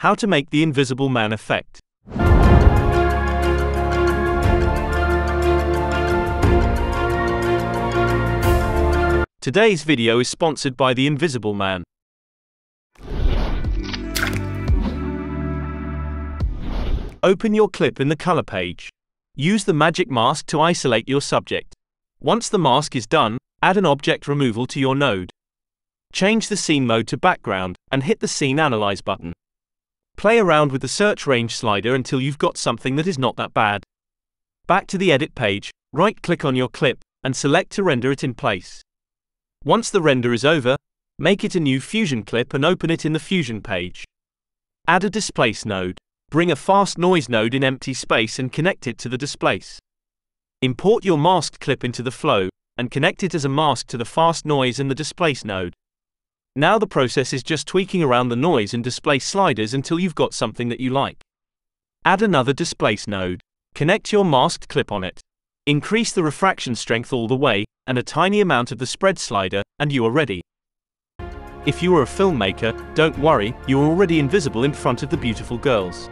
How to make the Invisible Man effect. Today's video is sponsored by The Invisible Man. Open your clip in the color page. Use the magic mask to isolate your subject. Once the mask is done, add an object removal to your node. Change the scene mode to background and hit the scene analyze button. Play around with the search range slider until you've got something that is not that bad. Back to the edit page, right click on your clip and select to render it in place. Once the render is over, make it a new Fusion clip and open it in the Fusion page. Add a displace node. Bring a fast noise node in empty space and connect it to the displace. Import your masked clip into the flow and connect it as a mask to the fast noise and the displace node. Now the process is just tweaking around the noise and displace sliders until you've got something that you like. Add another displace node. Connect your masked clip on it. Increase the refraction strength all the way, and a tiny amount of the spread slider, and you are ready. If you are a filmmaker, don't worry, you are already invisible in front of the beautiful girls.